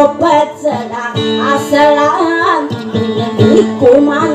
kopat sedang asalan Iku mandara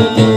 nayo, sama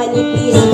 manipis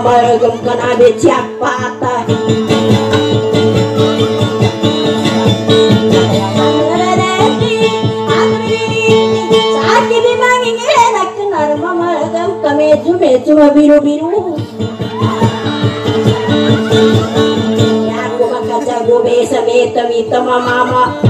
Kamaragam kanade chapata Meju meju biru biru. Ya aku makan jago besa meta mita mama mama.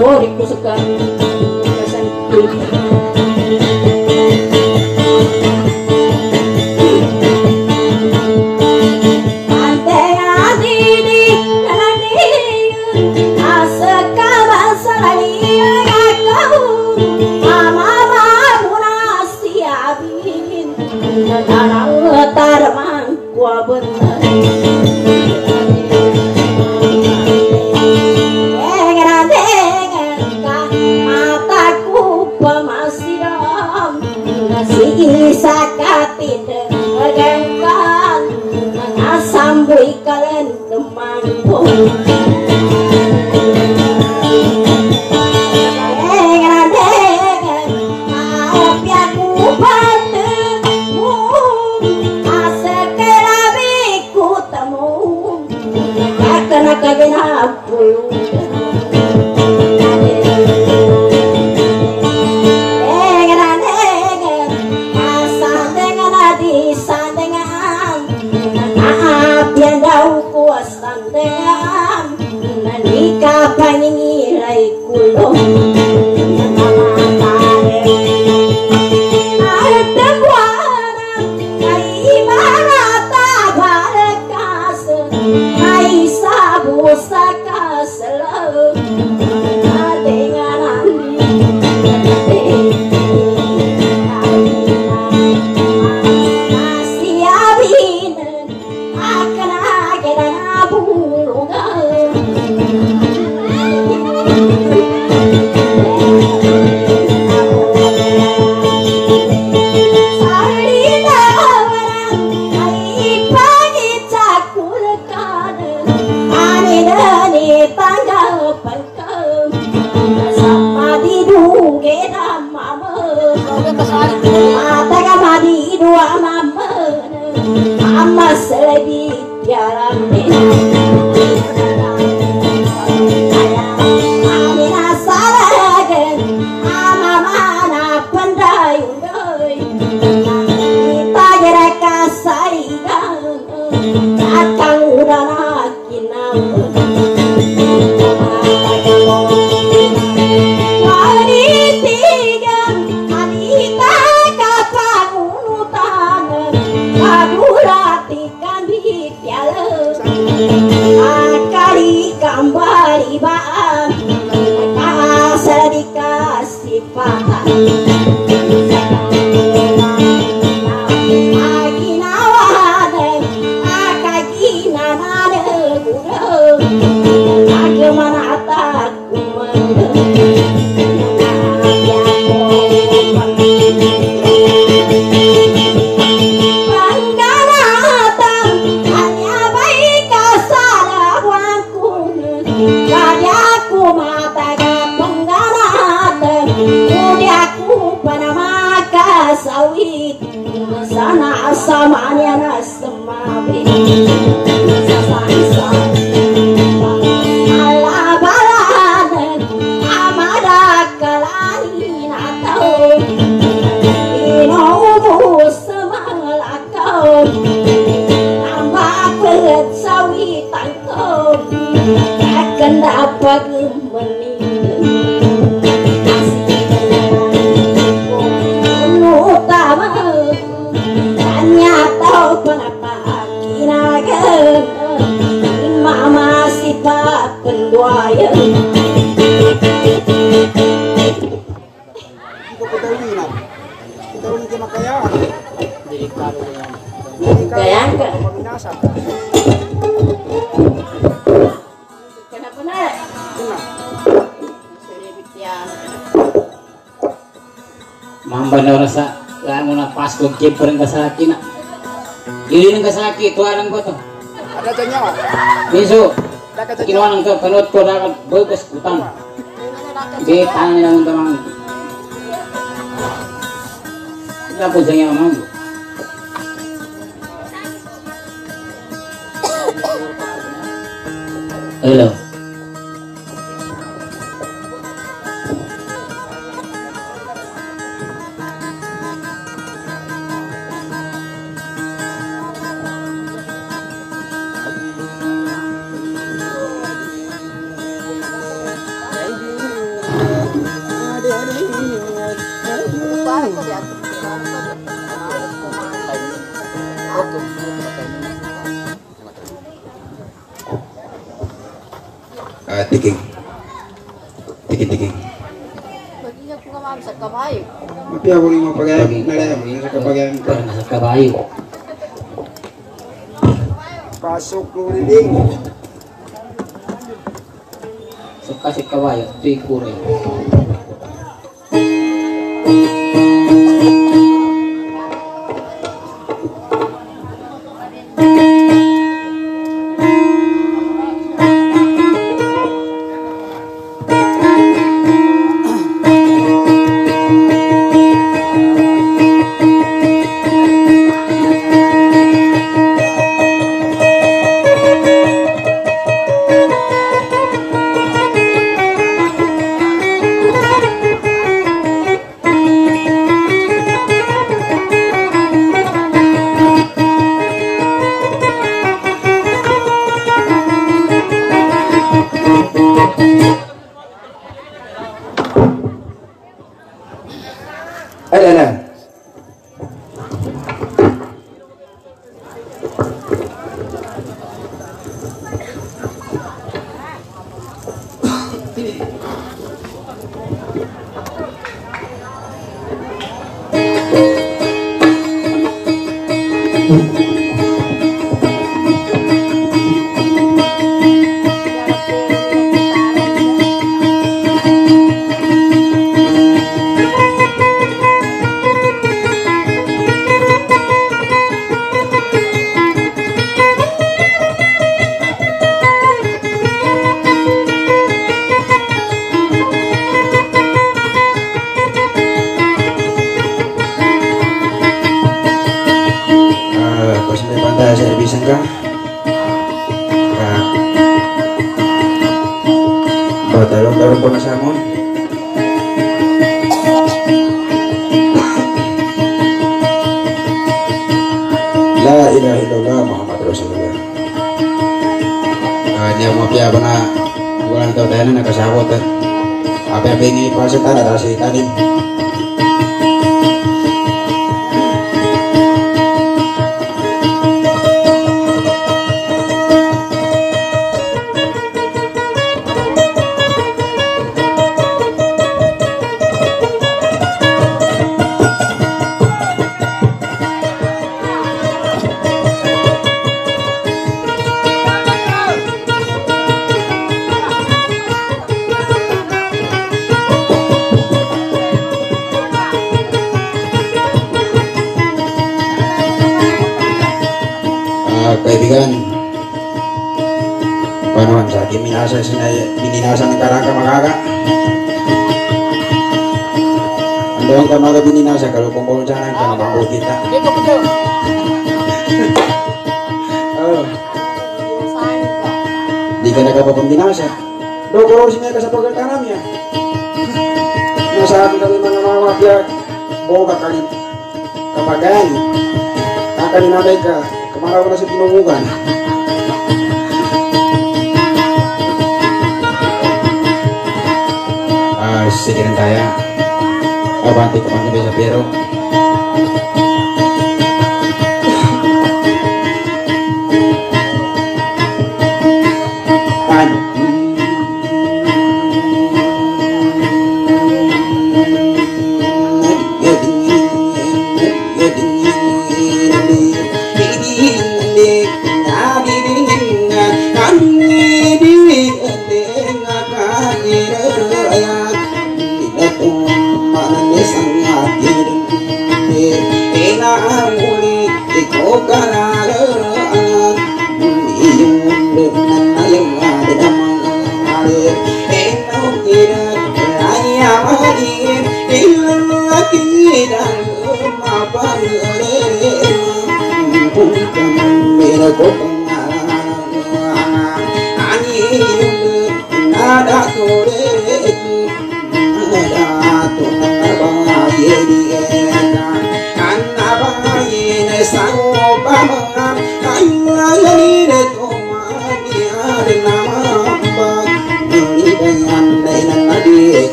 boleh ku sekali lang to, kanot ko dapat bagus utang. Di tangan nila ng tamang. Wala po sa mo. Hello. Mapia ko rin mapagayag na lang sa kapagayag ka. Parang nasa kabayo. Pasok ko rin So kasi kabayo, ito yung kuray. ilaha illallah Muhammad Rasulullah. Ah, Hanya mau pia bana bulan tau tahanan nakasabot eh. apa yang ini palsetan ada si tadi binasa sinaya bininasa ng karaka makaka doon ka mga bininasa kalau kumpul kung saan ka kita. Di ka binasa do ko rin sinaya ka sa ya? Kami mga ya buong kakalit ka na sa sigiran tayo abanti ko bisa nabay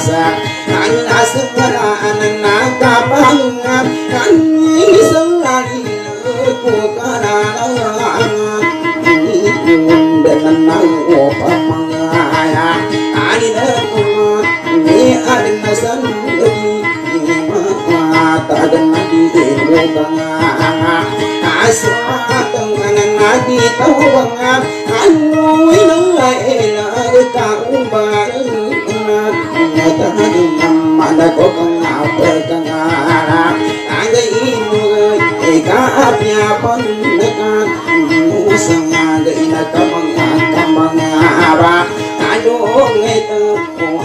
asa an aswara ananna ta panga an isari ko kana kundananna opamaya anina kuma ni adna sanudi ma ta ganna di opanga aswa tanganna di tawanga anu ino அந்த கோபங்கா போட்டாரா அந்த இன்னொரு காப்பியா பண்ண காசங்காக இனக்கமங்கா கமங்காவா அயோ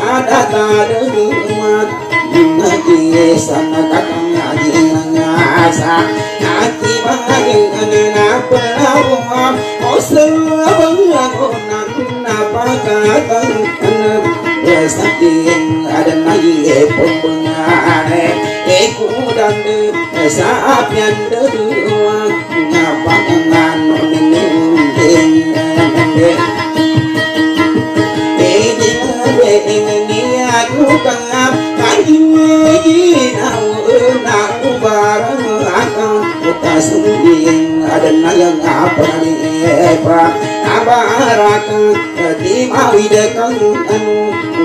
ada tadu dumat Bunga kiri sana kakang lagi ngasa Hati bahagia nana pelawa Osel sati adonai e pembengane e kudan de saat yang de duang ngapa ngan nening ding de e jing de ing ni aku kangap kai ni nau na ku barang akang utas ding adonai yang apa ni e pa abarak di mawi de kang anu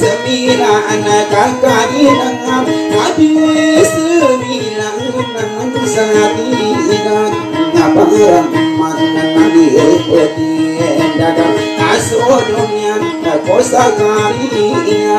sakira apara anagun sino aku bijal akan daru ono kataru ono ma atong nabi nangi pa anu untuk ana sodang obe esamira ana kakani nangam nabi esamira nangam sati ina ngaparam mana nabi epati daga asodonya kosa kari iya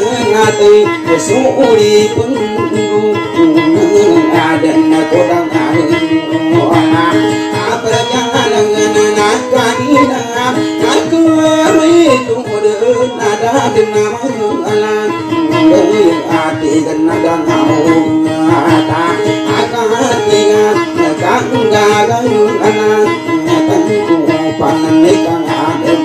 ngati suri pendu adan kodang ana aprajangan nakani na nakuri tumudu nada dinama ala ati ganadang ata akatiga nakanga gayun ana tanku panan nekang adem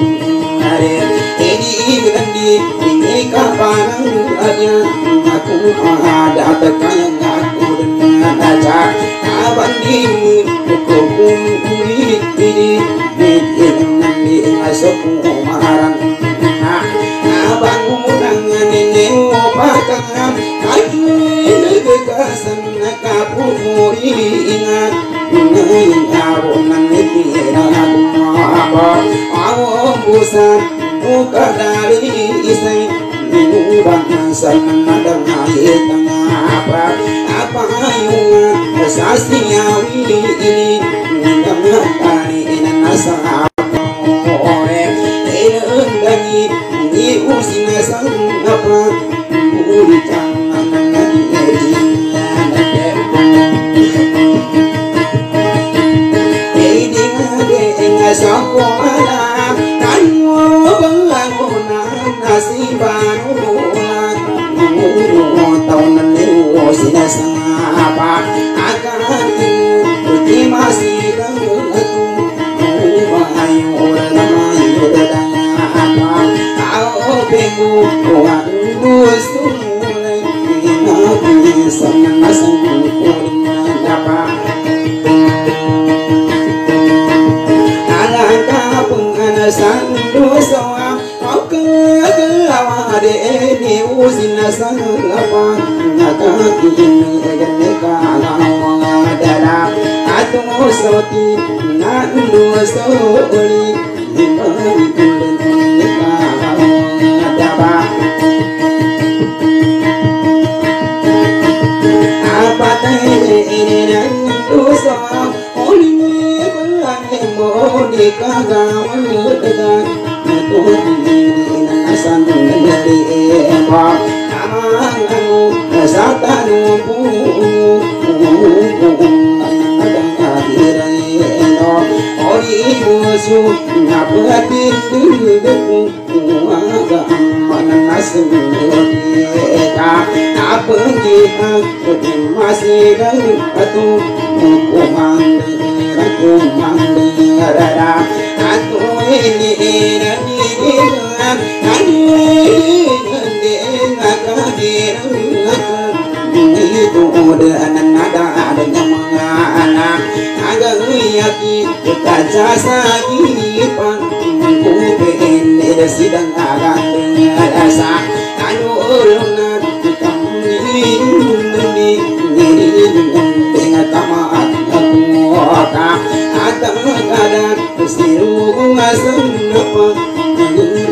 Ini Ini kapanang ada Aku ada Tekayang aku dengan aja. Abandimu Hukum Uri Ini? Bikin Nanti Ngasuk Umaran Abangmu Dengan Ini Opakang Aku ಶಾಸ್ತ್ರೀಯ apa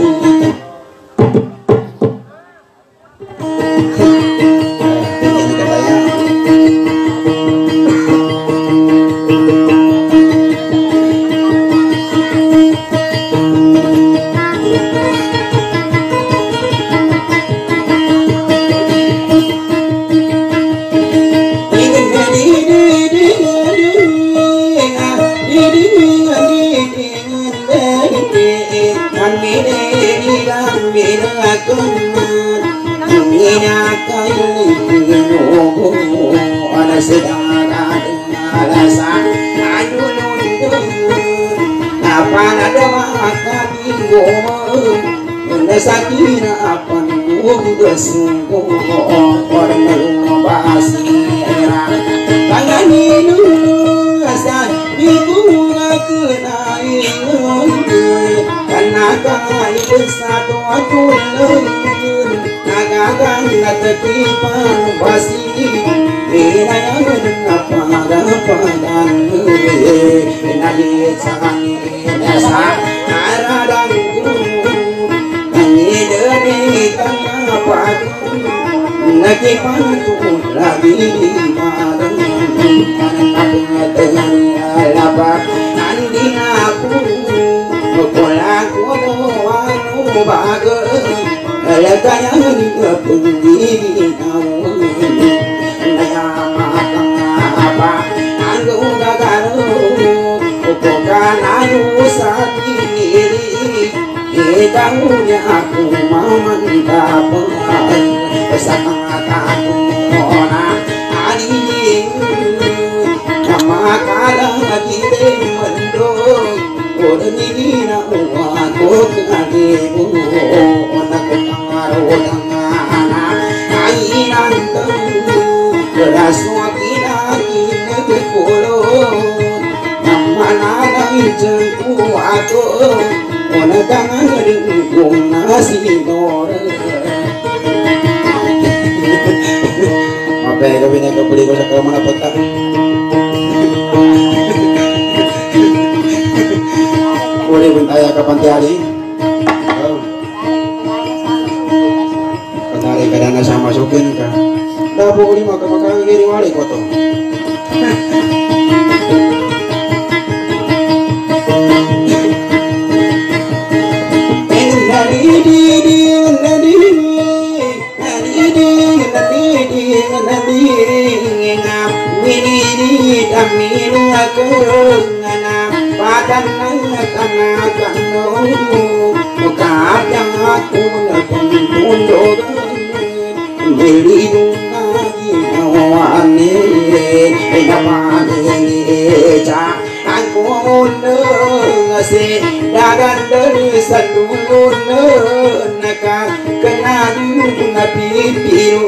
kanadu na pipiu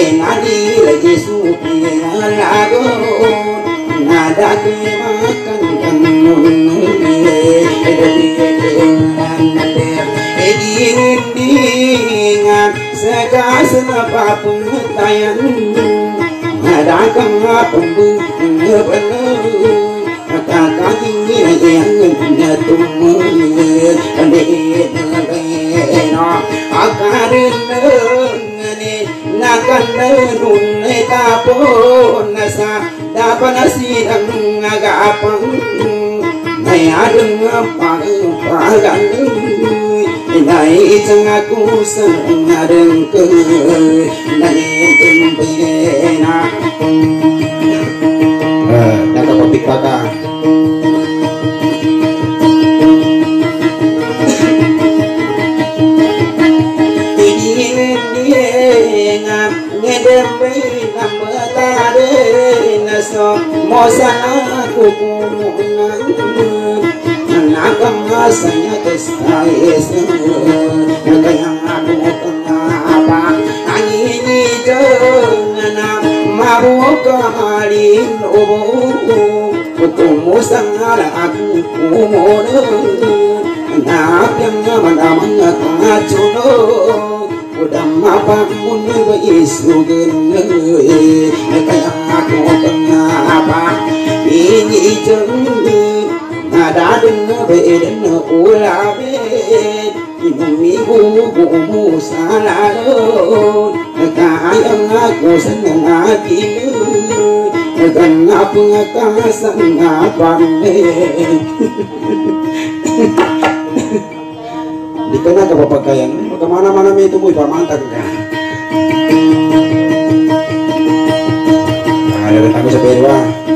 enadi la jesu pinalago nada ke makan kanun edadi enande edinga sagas na papun tayan nada kang pembu benar kata kaki ni yang benar tumu ande rinne na kanne nunne ta ponna sa da pana si dan ga pang nai adun pang pagan nai chang aku sang adeng eh, ke nai tin pina Dapat topik kakak mô sa cục nắng nắng cầm xanh tê sai sương nắng cây hàng cục nắng ba anh đi đường nắng mà bố qua đi ô bố. Cùng mô xa là anh cùng mô nữa. Nắng cầm mà nằm ngang chỗ nữa udama pa munwe isugun nwe kaya ko tanga aku kenapa ini jeng nada den be den ulabe ibu ibu bumu salalo kaya aku senang hati kan apa ngakasan apa di kana ka papagayan ke mana-mana may tumuy pamantag ka Nakalimutan ko sa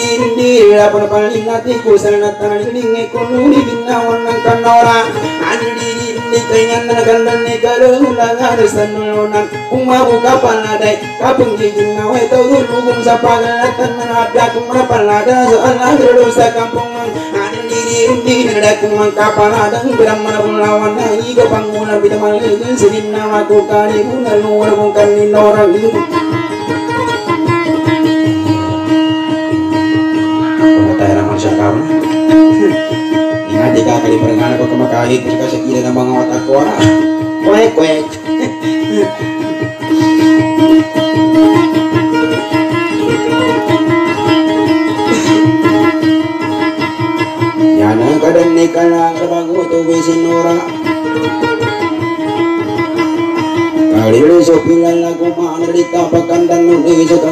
Andirinde Dapur bali natikong Sanatan Lingi kunuli Ginawan ng kanora Andirinde Kanyan nagandan ni karong Langar sanulunan Umabuka paladay Kapang giginaw Ito dulugong sa pagalatan Manapya kung manapalada Sa alang sa kampungan. Hindi nadaku mangkapaladang biramana pulawan na iga panguna bidamaligan sidin na matukani muna luwar mong kaninora Patay Nga di ka kaliparangan ako kumakahit Kasi sa kila ng mga otak ko Kwek kwek Yana kadan ni kala kabago tu besinora Kalili so pilala ko maanarita pakandan de sa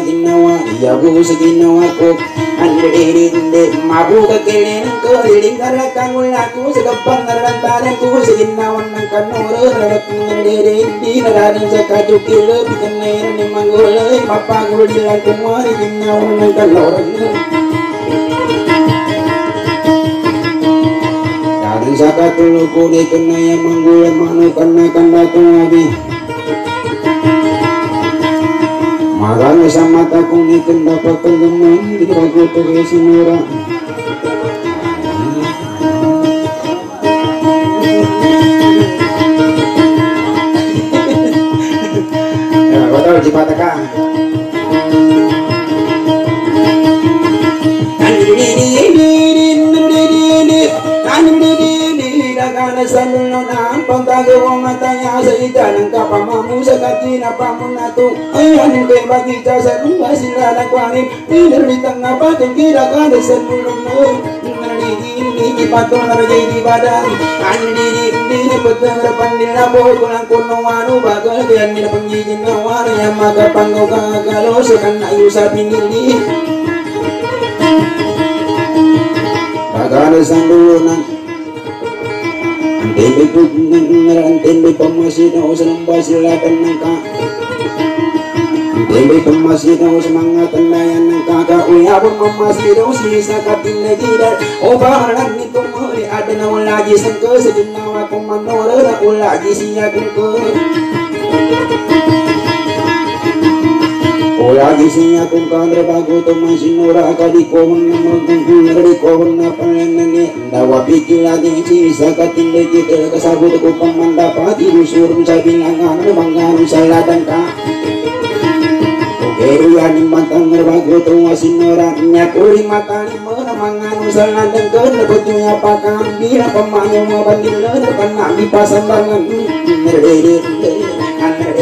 ginawa. Iya bu sa ginawa ko Andiri de mabu ka kelen ko iling kala kangula ko sa kapan narantaran ko sa ginawan ng kanoro rarat ndiri di nararin sa kajukilo bikan na ng sa katulog ko di ka na yung manggulang mano kana kanda tungabi Marami sa mata kong ikan dapat gamay Di to kay sinura Ya, betul, cipata ka. pagkagawang matanya sa itanang kapamamu sa katina pamunatu ayan kay bagita sa lumba sila nagwanin pinarmitang nga patong kira-kara sa mulong noy Nalidini patong narajay di badan. Anidini hindi patong rapan nila po Kulang kunong ano bagal Kaya nila panggigin na wari Ang magapanggaw kagalo sa kanayo sa pinili. Kagano sa Antindi po Antindi pa masina o sa lamba silatan ng ka Antindi pa masina o sa mga tandayan ng kakauy Habang mamasina o sa katindagidan O baharan nito muli Ada na wala gisang ko Sa ginawa kong manora Na wala gisiya kong ko siya kung kadra bago to man sinura kadikon na magkukular dikon na pananani dawa pikir lagi si sa katindi kita kasabot ko pamandapati usurong sa bilangan mangan sa ladang ka Pero yan yung mantang bago to nga sinura niya kuri mata ni mo na mangan sa ladang ka nabot niya pa kambi na pamanyo mga bandila na panami pasambangan Anidindi kamu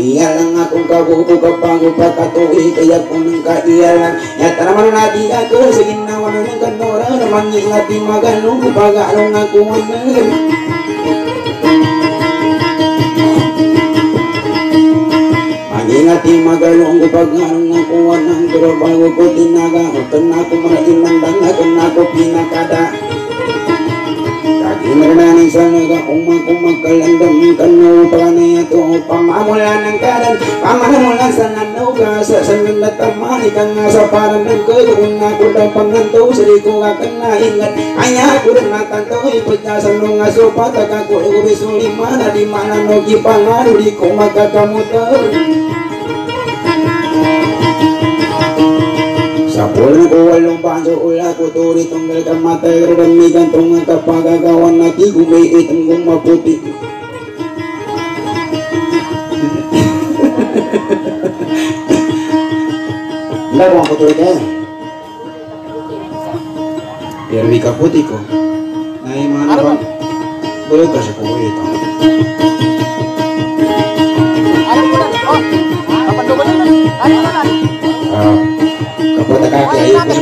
ng kanoro na iya lang akong kabuko Ya na Iya kapago pakatuwi kaya kunang ka iya lang Ya tarman na tiga ku sa ginawan ng kanora na mangingati maganong pagalong ako ano Magingati magalong pag anong nakuha ng trabaho ko tinaga Huwag na ako marainandang Huwag na ako pinakada Kaginarananin sa naga Umakong magkalandam Kano pa na ito Pamamula ng karan Pamamula sa nanuga Sa sandan na tamani Kang nasa parang ng Kung ako daw panganto Sari ko ka na ingat Kaya ko rin natanto walong banso ula ko turi tunggal ka matay Radami gantung ang kapagagawan na di gumiitam kong maputi Enggak ko ka Biar wika putih ko yung mga naman Boleh kasi ko ito Alam ko na. Oh. Kapan ko na? Ano na na? Ah, Ko ka ingo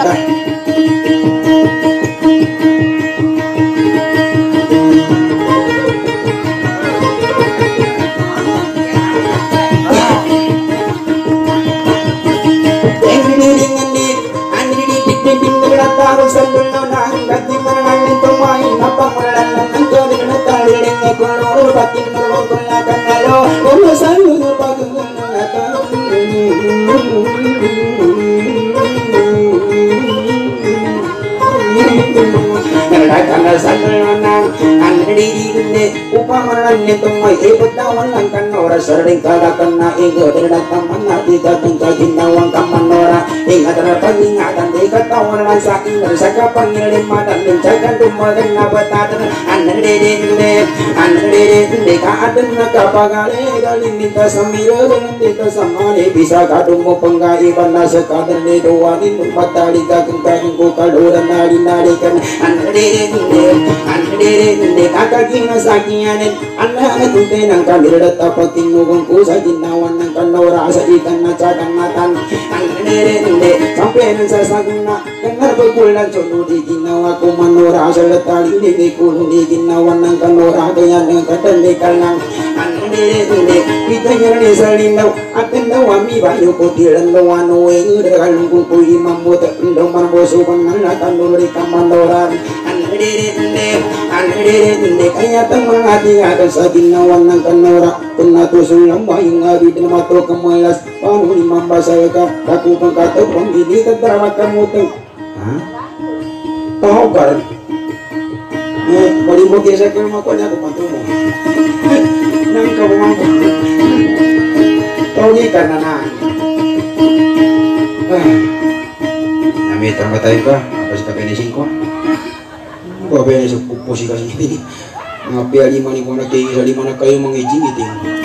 Tinatang mga di katong kaginawang kamanora Ingat na pangingatan di katawan lang sa ingar Sa kapangilimadan din Tsagan dumagan na batatan Anadidinde Anadidinde Kaadan na kapagali Galing dito sa miro Galing dito sa mali Bisa kadung mo panggaiban na sa kadang nito Wanin mo patali kakang kakang ko kaluran Nari-narikan Anadidinde Anadidinde Kakagina sa kiyanin Anak tunte ng kandidat Tapag tinugang ko sa ginawan ng kanora Sa ikan na tsagang matan Anadidinde Sampai nang sa saguna Kanar pagkulan Sono di ginawa ko manora Sa latali Hindi kulo di ginawa ng kanora Kaya ng katali ka lang Anadidinde Kita nyari sa linaw Akan daw ami bayo ko tilan daw ano Udah kalung ko ko imam mo Daw marboso Pangalatan Nuri kamandoran Anadidinde Anadidinde Kaya tamang hati Ada sa ginawa ng kanora Kung natusong lang ba yung abid na. Mato kamalas Paano ni mambasaya ka hindi ka darat ka mo to Ha? Tahu ka rin Eh, bali mo kesa ka yung makuha niya kumanto mo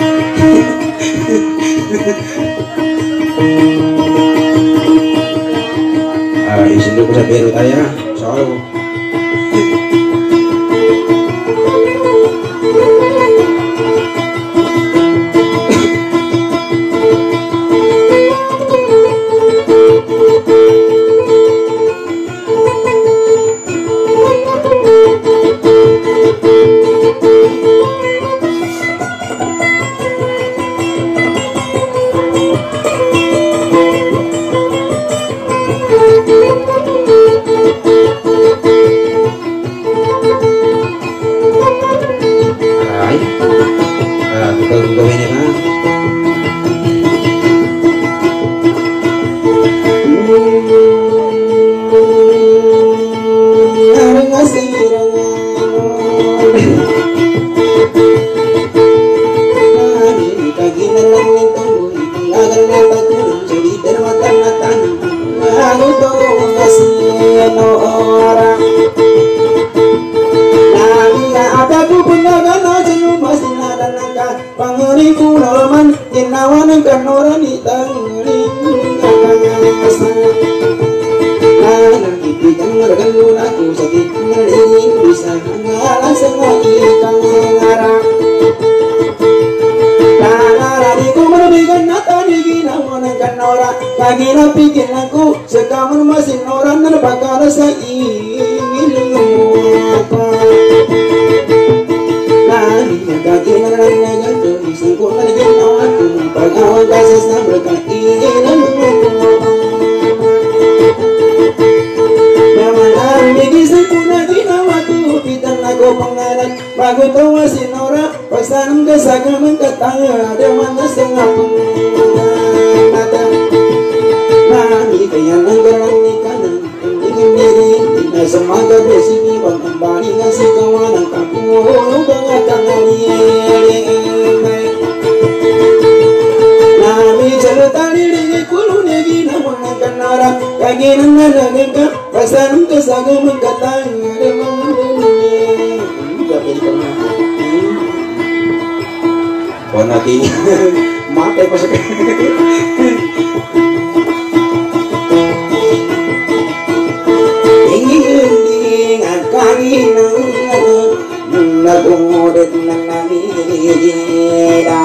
Nagumulit na namira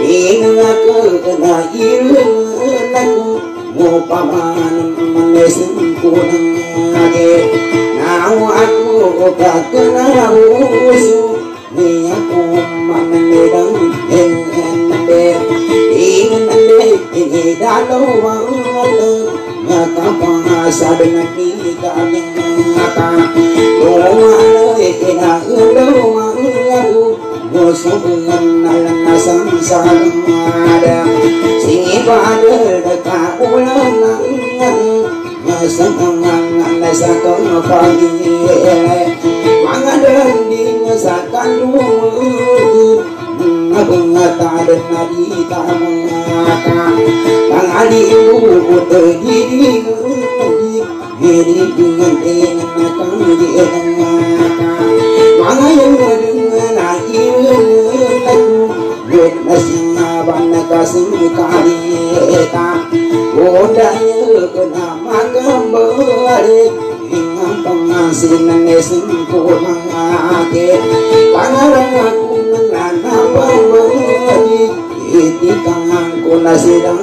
Ingat ako na ilan ako Mo pa man manesin ko ng age Now ako kakanaruso Ni ako Nakapangasa dengan Doa ako Musuhan nalanasang ada Singi pada sa sa kalungan Nabangatadan na di tamaka Tangali mo terhiring Hiri dengan dengan nakang di yang dengan akhir lagu Buat nasingaban na kasing kalita Odanya kena makam balik Ingang pengasinan esing kumangake Pangarang aku na silang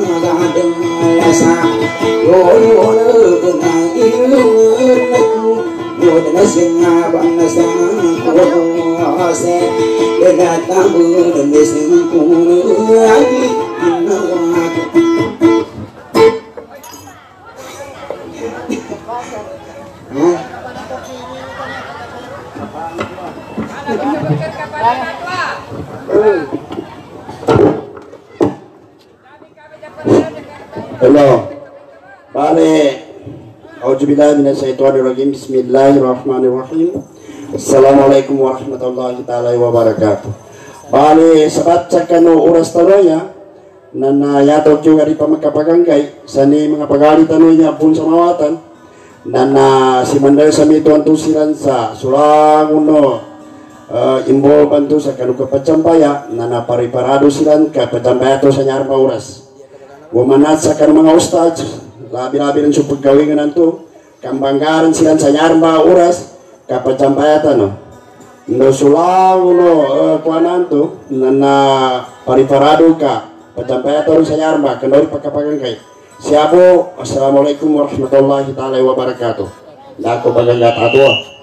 Hello. Bale, Auzubillahi minasyaitonirrajim. Bismillahirrahmanirrahim. Assalamualaikum warahmatullahi taala wabarakatuh. Bale, sabat sa kano oras taloya na nayatok yung ari pa magkapaganggay sa ni mga pagali tanoy pun sa mawatan na na si Mandal sa mito ang tusiran sa sulanguno uh, involve to sa kanu kapacampaya na napariparado silan kapacampaya to sa nyarpa oras. Wamanat sa kan mga ustad, labi-labi ng supag gawin nga nanto, kambanggaran sila sa nyarba oras, kapacampayatan no. No sulang no uh, kuanan to, na na pariparado ka, pacampayatan sa nyarba, kanori pagkapagangkay. Siabo, Assalamualaikum warahmatullahi taala wabarakatuh. Dako baganggat ato.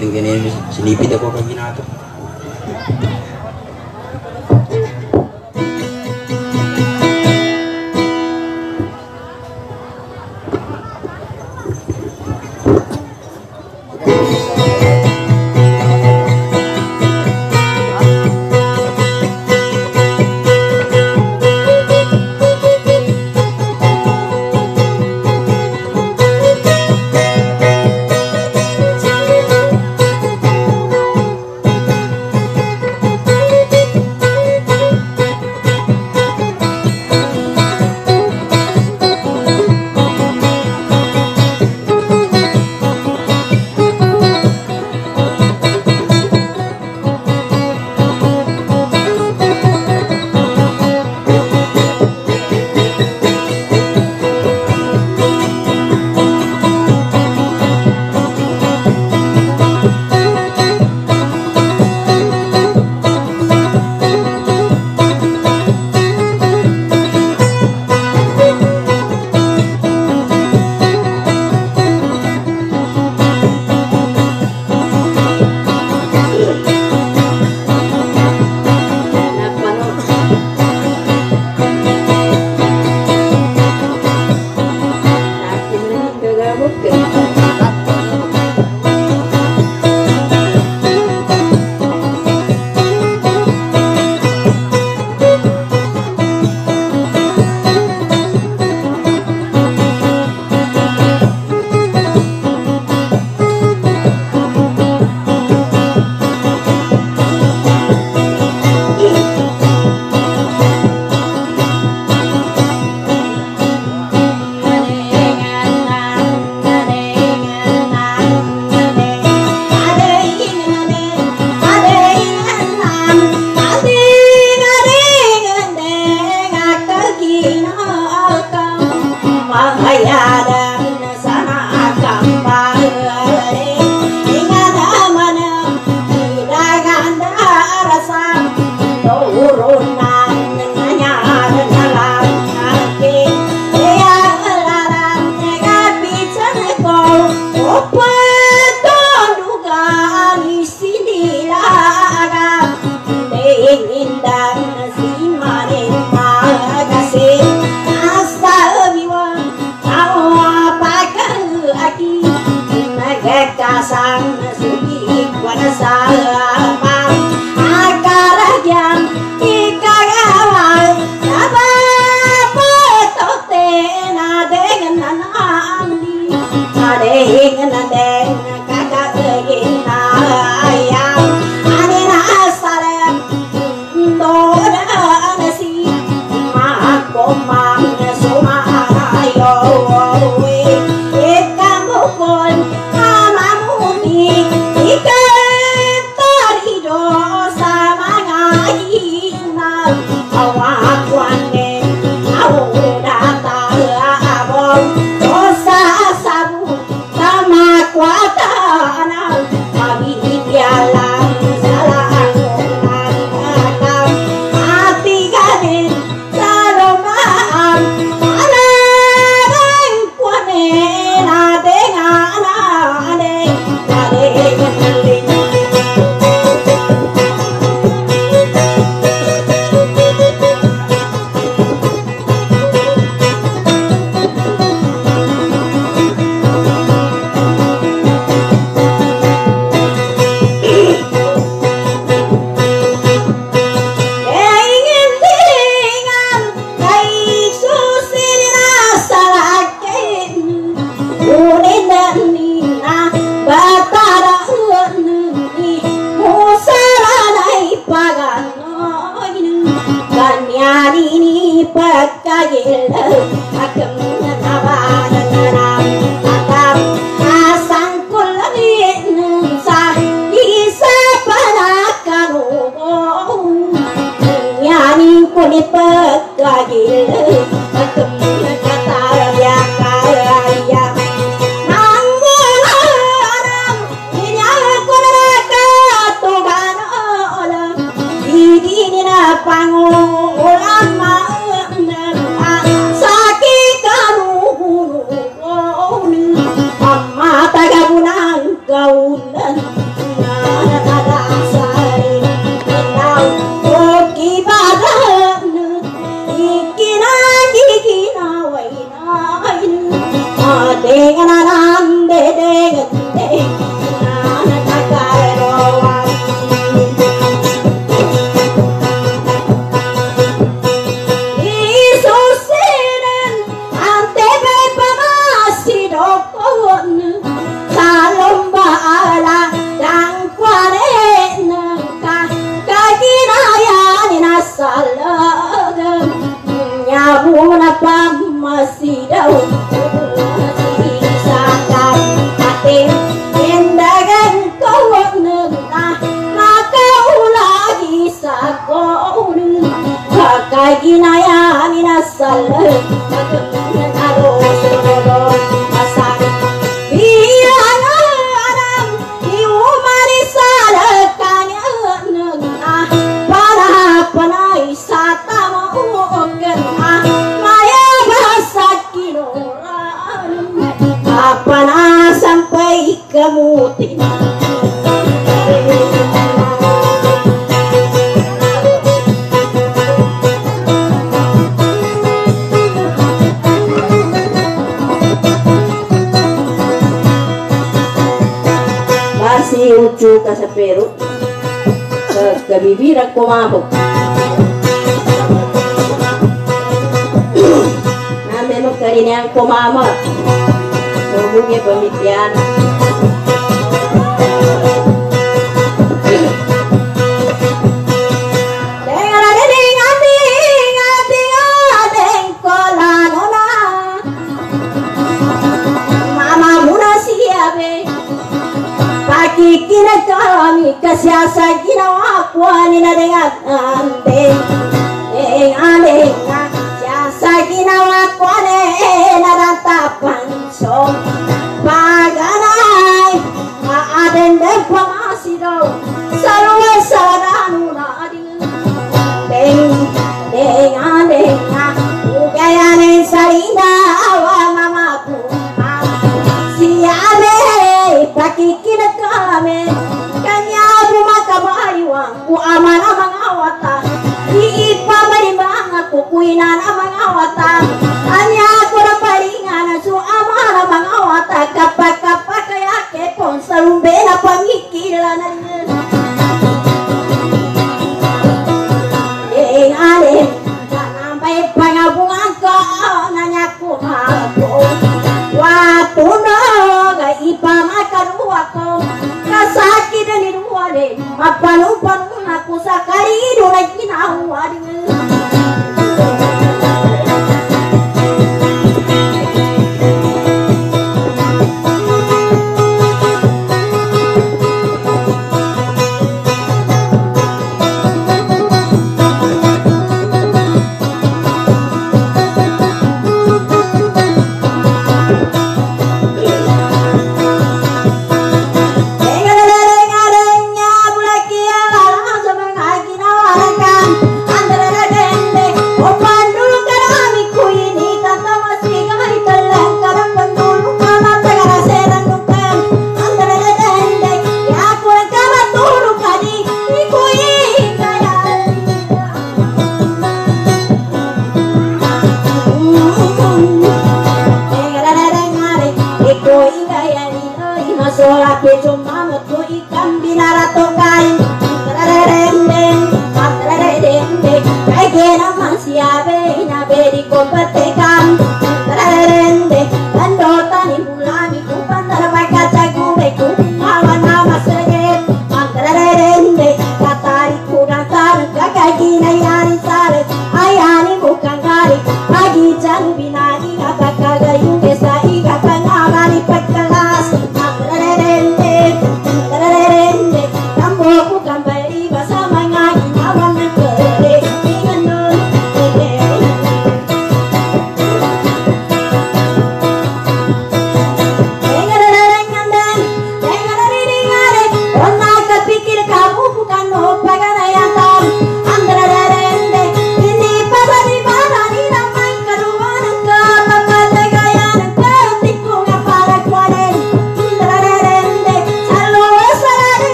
Pasipit yung ganyan. Sinipit ako kag ginato.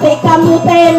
Sampai kamu ten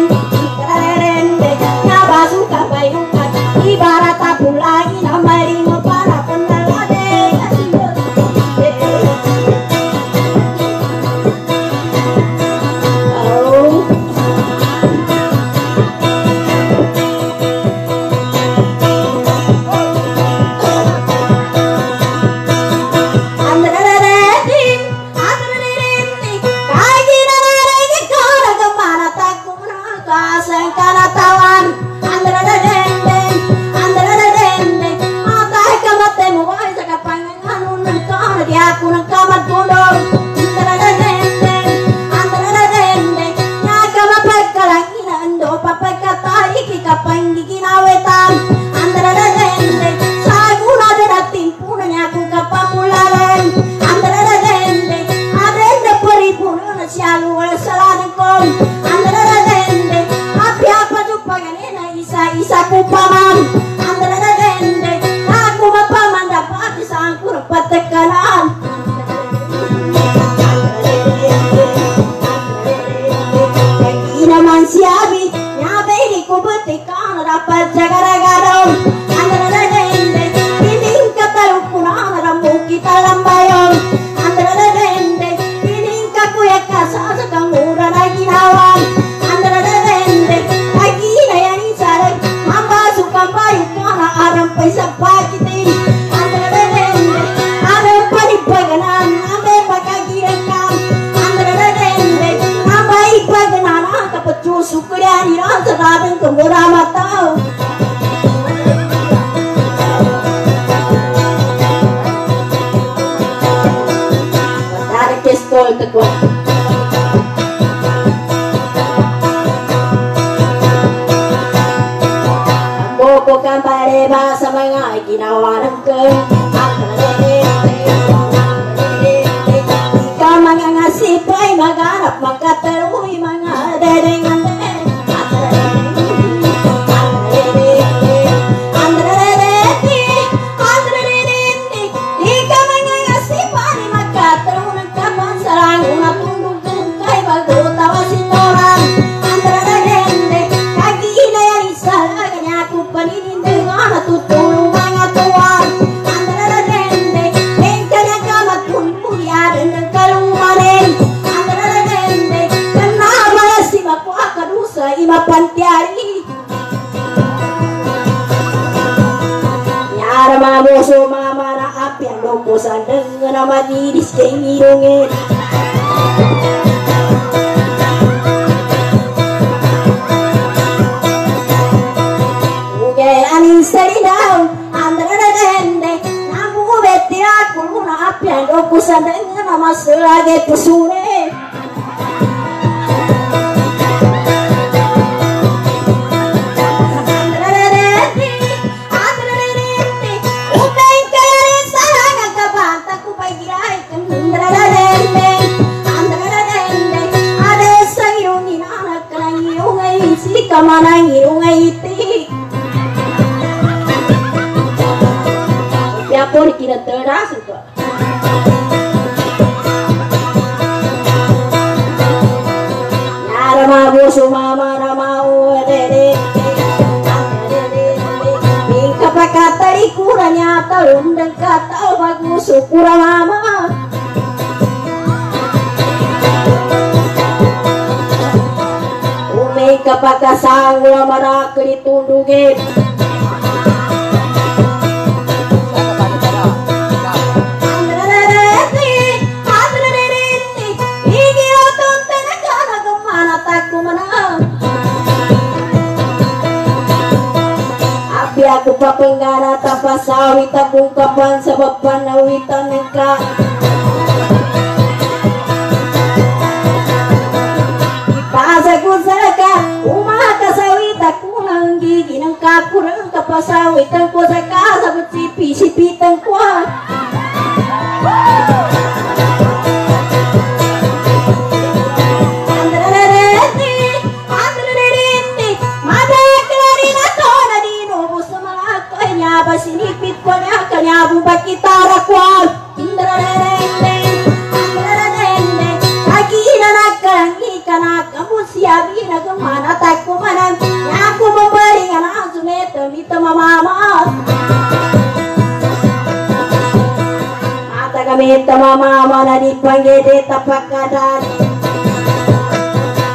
Kagit mama mana dipanggil di tapak kadang,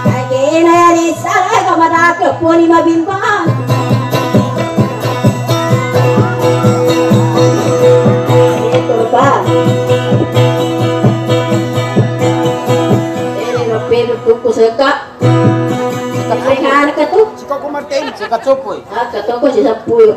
Kagina di salah kamada ke polima bimbang Suka Suka Suka kumartin Suka cupuy Suka cupuy Suka cupuy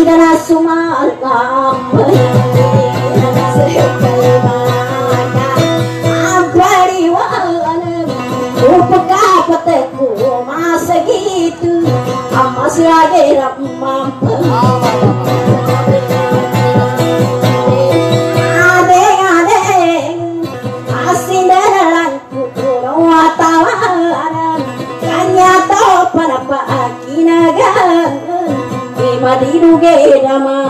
kira suma alam Rama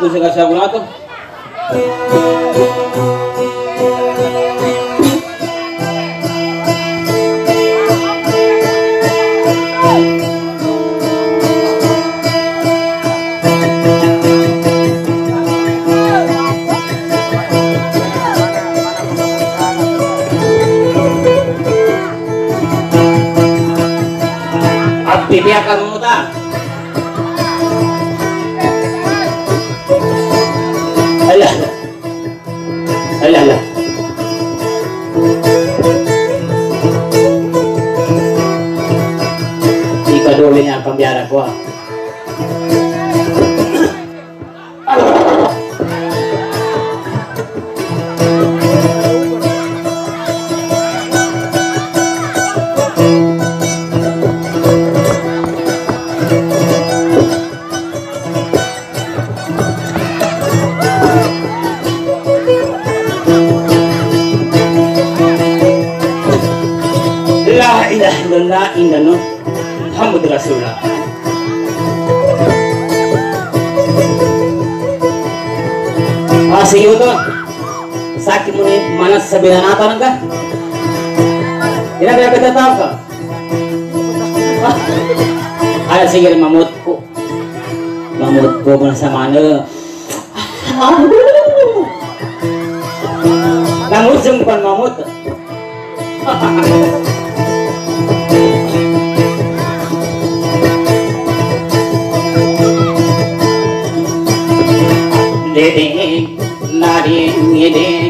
Kusikasa sabihan apa anu. nang ka? Ginagawa ka tataw ka? Ala mamutku mamut ko. Mamut ko mana. Langus yung mamut. Dede, nari, dede,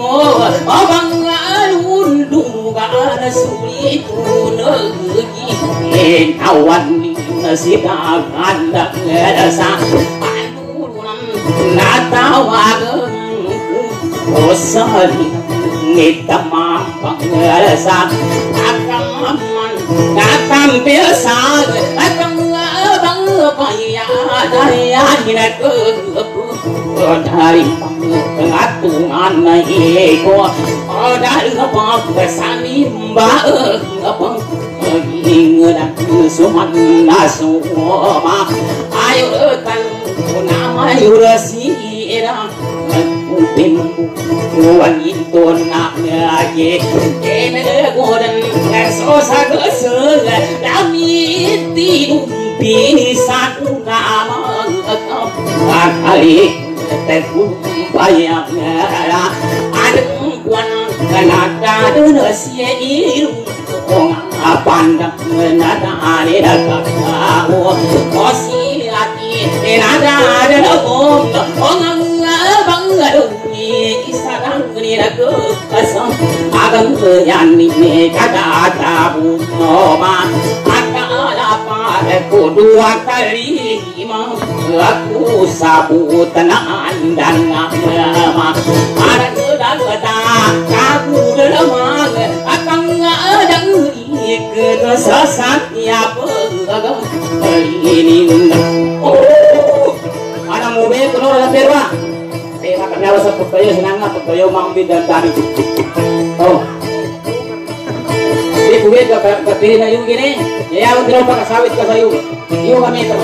abang alun dunga suri tuna gigi kawan nasib agak rasa anulam natawagan kosan nita mampang rasa akan akan biasa akan abang bayar daya ni nak dari na iko dari apa kesani mbak? Apa? Ingat suman nasuma ayo kan nama kupin bisa nama kali tekun bayang ada kuan kedua kali imam aku sabu tenan dan nama ada kedang kata kamu lemah akan ada ikut sesat ya pegang ini oh mobil keluar dari perwa eh kami harus sebut kayu senang apa kayu mampi dan tani oh di kuwait ke ke pilih na yung gini ya ako tinaw pa kasawit ka sa iyo kami ito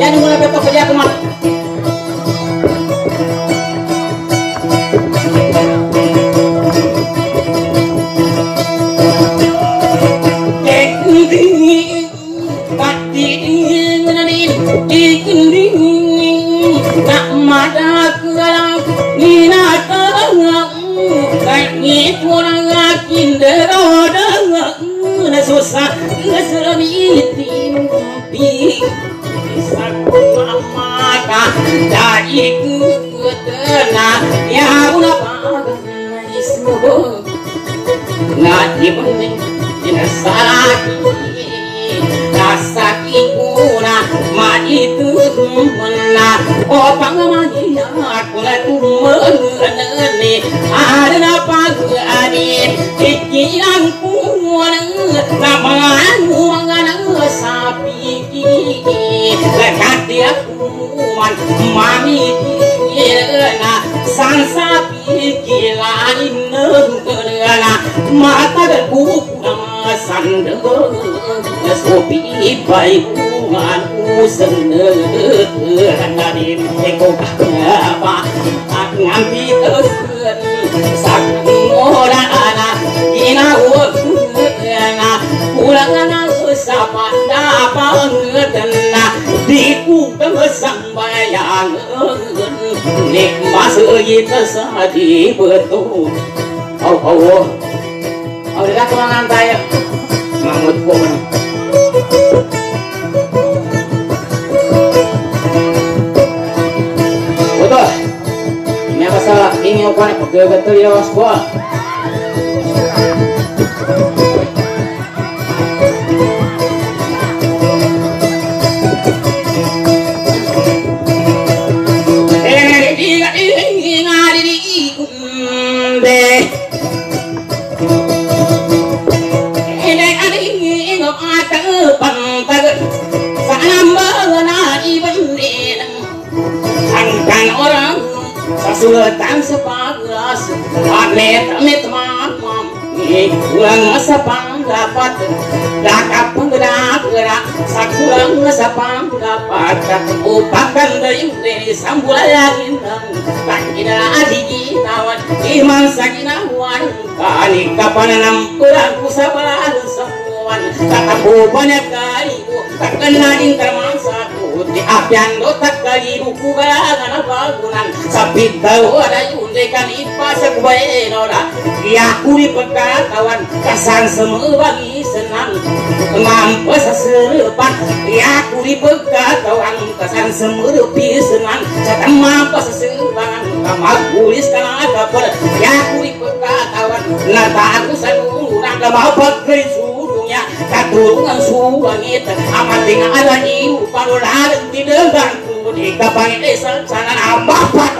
yan yung mga beto kaya kumat dinasaraki nasaki kuna ma itu ada sapi lekati aku man mami ಮಾತದ ಕೂಪುರಮ್ಮ ಸಂದ ಸೋಪಿ ಬೈಕುಮಾನು ಸಂದ ಹಂಗಾರೇನು ngami sak ora ana ina wo na ulang ana sama da pa ngeten na di ku bang sang ba ya ngeten nek ma se yi ta sa di bu tu au au ini apa salah? Ini apa nih? Betul betul ya Sultan amit mamam, kurang sepang dapat. Dakap penggerak-gerak Sakurang sapang dapat. Upakan dari dari sambulaya gintang Tak kira adigi tawan Iman sakinawan Kani kapananam Peraku sabar semua Tatapu banyak kali Tak ingkar satu Di apian do tak kali Buku balangan bangunan Sapit tahu ada yunde ipasak bae nora Ya kuri pekatawan Kasan semua bagi senang. Mampus serepan Ya kuri pekatawan Kasan semua lebih senang. Catang mampus serepan Kamak kulis kana kapal. Ya kuri pekatawan Nata aku sanurang Kamau pakai suruhnya Katurungan suwangit Amat tinggal ada iu Parularan tidak Di kapangin desa Sana nambah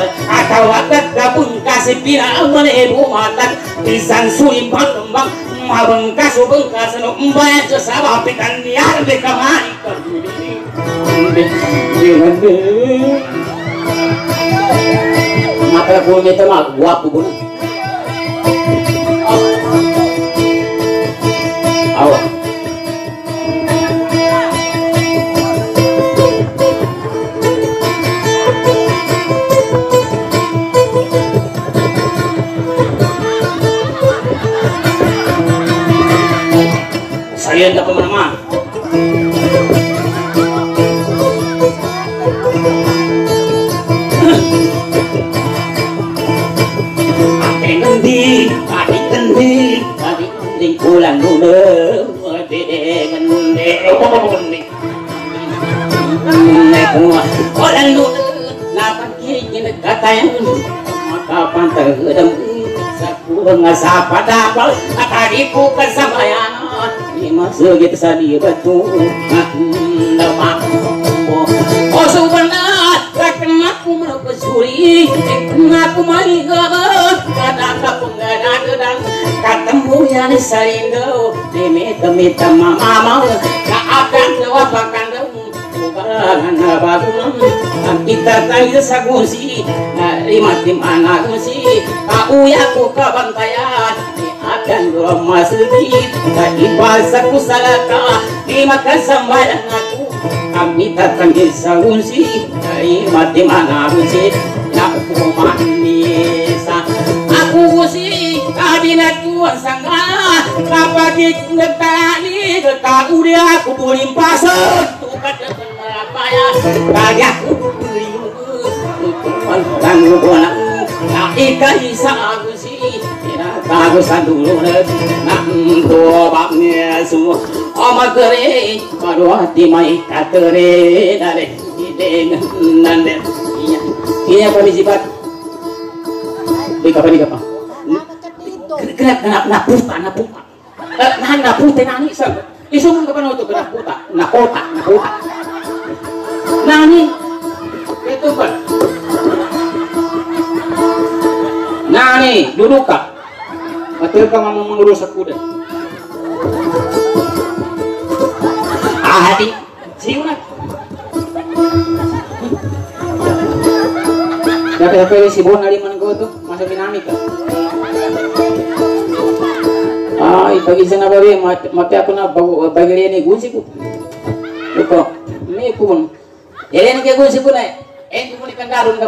atau wakat gabung kasih pina menebu matan pisan sulim kembang mabengkas ubengkas no mbaya sabah pikan niar de kamari mata nito mag guwapo dabal Akadiku kasamayan Lima batu Lemak Oh subhanallah Kakena ku menepesuri Kakena ku maiga Kadang kapung gada gedang. Ketemu yang sarindo Demita-mita mama kita tayo sa gusi Lima tim anak gusi. Kabantayan Gua masjid Kaibasa ko salaka Lima kasambayan ako Kami tatang sa gusi Lima tim anak gusi Naku manisa Aku gusi Kabinat ko ang sangga Kapag nagtani Kauya ko bulimpasan Tukat na paya Kaya ko Tanggo ko na Naikai sa agusi Tinatago sa dulo na Nangtobak niya sumo Ama kere Maruati may katere Nare Ideng Nande Iya Iya pamisipat Di aku. Ah, hadi. Siyo na. Dapat dapat si Bon ali man ko to, masa dinamik ka. Ay, pagi sana ba rin, mati ako na bagay ni gunsi ko. Lupa, may kupon. Yan ang kaya gunsi ko na eh. Eh, kumunikan darun ka.